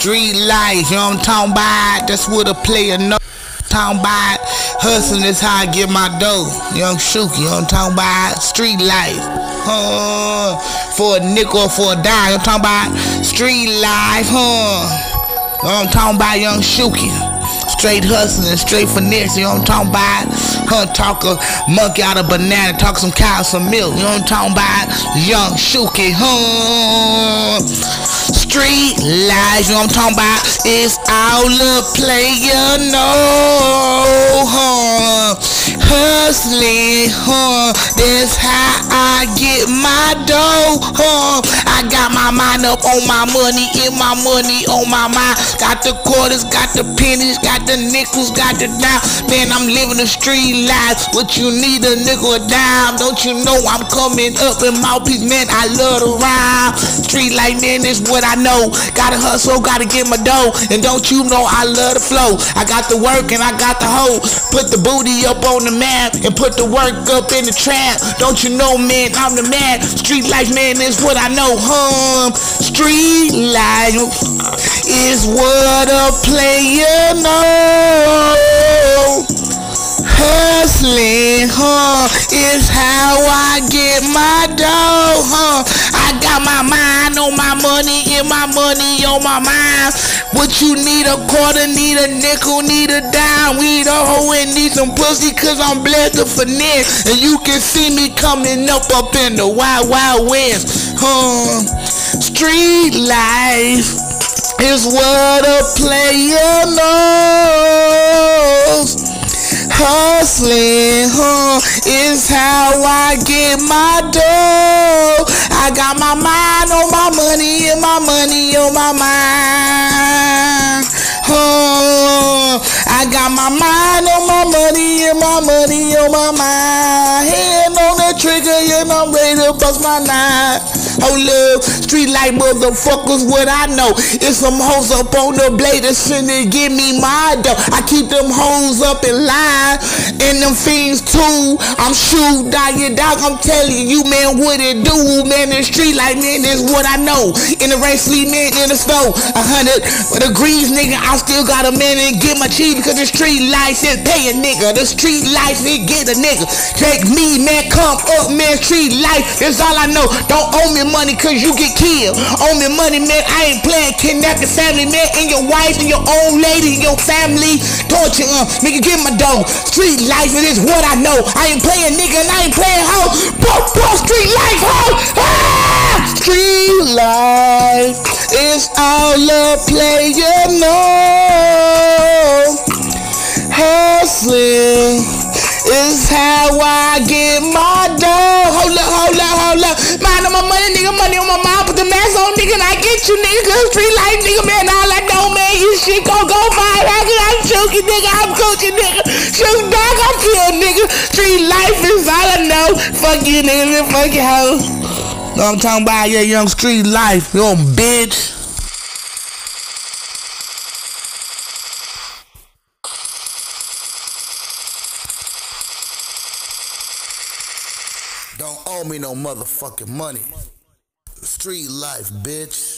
Street life, you know what I'm talking about? That's what a player know. Talking about hustling is how I get my dough. Young Shuki, you know what I'm talking about? Street life. Huh? For a nickel or for a dime. You know I'm talking about? Street life, huh? You know I'm talking about, young Shuki? Straight hustling, straight finesse, you know what I'm talking about? Huh, talk a monkey out of banana, talk some cow, some milk, you know what I'm talking about? Young Shuki, huh? Street life, you know what I'm talking about? It's all a player know, huh? Hustling, huh? That's how I get my dough, huh? My mind up on my money, in my money on my mind. Got the quarters, got the pennies, got the nickels, got the dime. Man, I'm living the street life. What you need a nickel dime? Don't you know I'm coming up in mouthpiece, man? I love to rhyme. Street life, man, is what I know. Gotta hustle, gotta get my dough. And don't you know I love the flow? I got the work and I got the hoe. Put the booty up on the map and put the work up in the trap. Don't you know, man? I'm the man. Street life, man, is what I know. Hum. Street life is what a player knows. Hustling, huh, is how I get my dough, huh. I got my mind on my money, and my money on my mind. What you need a quarter, need a nickel, need a dime. We the hoe and need some pussy, cause I'm blessed to finesse. And you can see me coming up up in the wild, wild west, huh. Street life is what a player knows. Hustling, huh, is how I get my dough. I got my mind on my money and my money on my mind. Huh, I got my mind on my money and my money on my mind. The trigger and I'm ready to bust my nine. Oh love, street light motherfuckers, what I know. It's some hoes up on the blade that's finna give me my dough. I keep them hoes up in line, and them fiends too. I'm shoot dog, you dog, I'm telling you, man, what it do, man. in The street light, man, is what I know. In the rain, sleep, man, in the snow. A hundred for the greens, nigga, I still got a man and get my cheese because the street lights is pay a nigga. The street lights, it get a nigga. Take me, man, come up, man, street life, is all I know. Don't owe me money cause you get killed. Owe me money, man, I ain't playing kidnap your family, man, and your wife and your own lady and your family. Torture, uh, nigga, get my dough. Street life, it is what I know. I ain't playing nigga and I ain't playing hoe. Bro, bro, street life, hoe. Ah! Street life is all a player know. Hustling is how I get my dough. Hold up, hold up, hold up. Mind on my money, nigga, money on my mind. Put the mask on, nigga, and I get you, nigga. Cause street life, nigga, man, all I know, man, you shit gon' go fire. Cause nigga, I'm cooking, nigga. Shoot, dog, I'm killed, nigga. Street life is all I know. Fuck you, nigga, fuck you, hoe. Know I'm talking about? Yeah, young street life, you bitch. Don't owe me no motherfucking money. Street life, bitch.